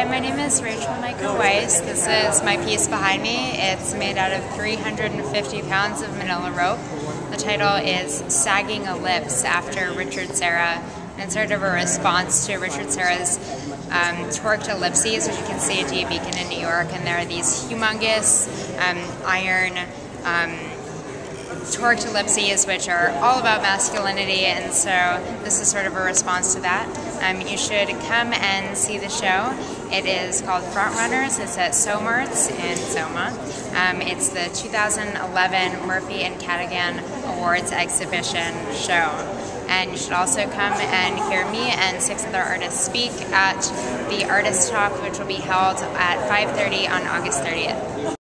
Hi, my name is Rachel Mica Weiss. This is my piece behind me. It's made out of 350 pounds of manila rope. The title is Sagging Ellipse after Richard Serra. And it's sort of a response to Richard Serra's um, torqued ellipses, which you can see at Dia Beacon in New York. And there are these humongous um, iron um, torqued ellipses, which are all about masculinity, and so this is sort of a response to that. Um, you should come and see the show. It is called Frontrunners. It's at SOMARTS in Soma. Um, it's the 2011 Murphy and Cadogan Awards exhibition show. And you should also come and hear me and six other artists speak at the Artist Talk, which will be held at 5.30 on August 30th.